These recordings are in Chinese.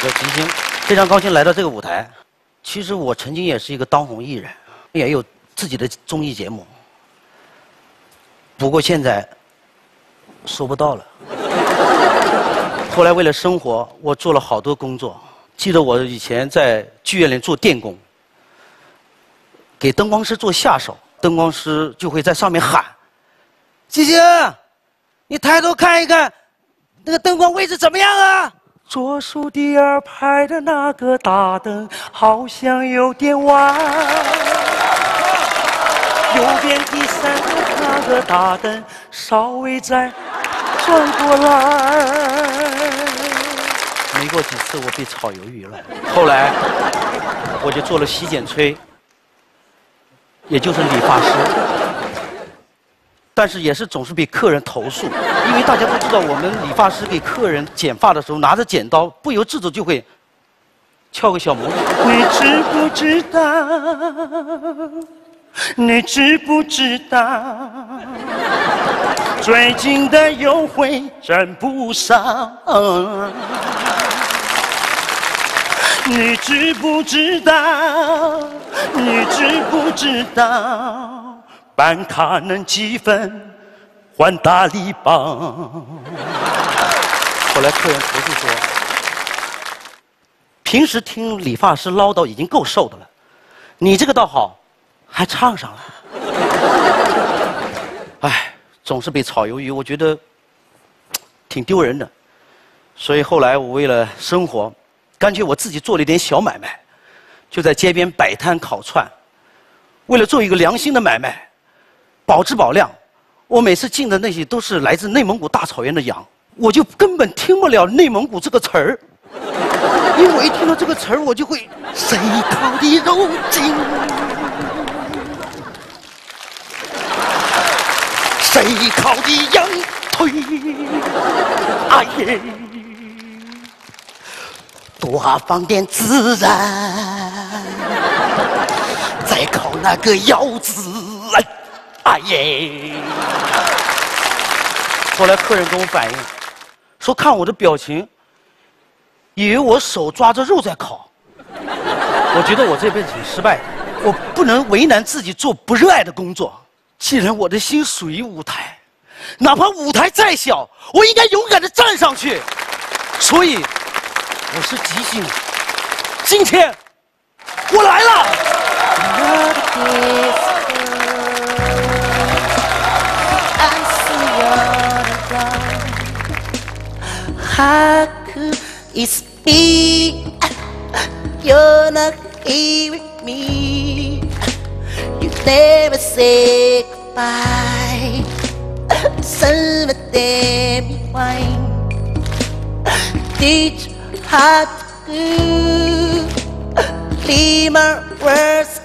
叫吉星，非常高兴来到这个舞台。其实我曾经也是一个当红艺人，也有自己的综艺节目，不过现在收不到了。后来为了生活，我做了好多工作。记得我以前在剧院里做电工，给灯光师做下手，灯光师就会在上面喊：“吉星，你抬头看一看，那个灯光位置怎么样啊？”左手第二排的那个大灯好像有点弯，右边第三个那个大灯稍微再转过来。没过几次，我被炒鱿鱼了。后来我就做了洗剪吹，也就是理发师。但是也是总是被客人投诉，因为大家都知道，我们理发师给客人剪发的时候，拿着剪刀，不由自主就会翘个小拇指。你知不知道？你知不知道？最近的优惠真不少。你知不知道？你知不知道？办卡能积分换大礼包。后来客人投诉说，平时听理发师唠叨已经够受的了，你这个倒好，还唱上了。哎，总是被炒鱿鱼，我觉得 挺丢人的。所以后来我为了生活，干脆我自己做了一点小买卖，就在街边摆摊烤串。为了做一个良心的买卖。保质保量，我每次进的那些都是来自内蒙古大草原的羊，我就根本听不了内蒙古这个词儿，因为我一听到这个词儿，我就会谁烤的肉筋，谁烤的羊腿，哎呀，多放点孜然，再烤那个腰子。耶！后来客人跟我反映，说看我的表情，以为我手抓着肉在烤。我觉得我这辈子挺失败的，我不能为难自己做不热爱的工作。既然我的心属于舞台，哪怕舞台再小，我应该勇敢的站上去。所以，我是吉星，今天我来了。 하크 is me. You're not here with me. You never say goodbye. 삶의 땜이 와인 Did you Leave my words?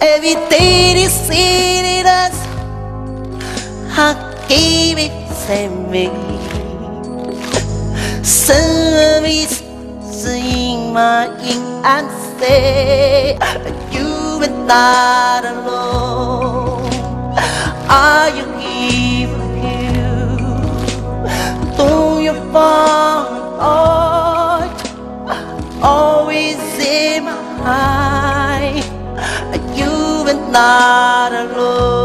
Every day they see it as Haku Save me. Service sing my and say you are not alone. Are you for you? Though you fall apart, always in my mind. You are not alone.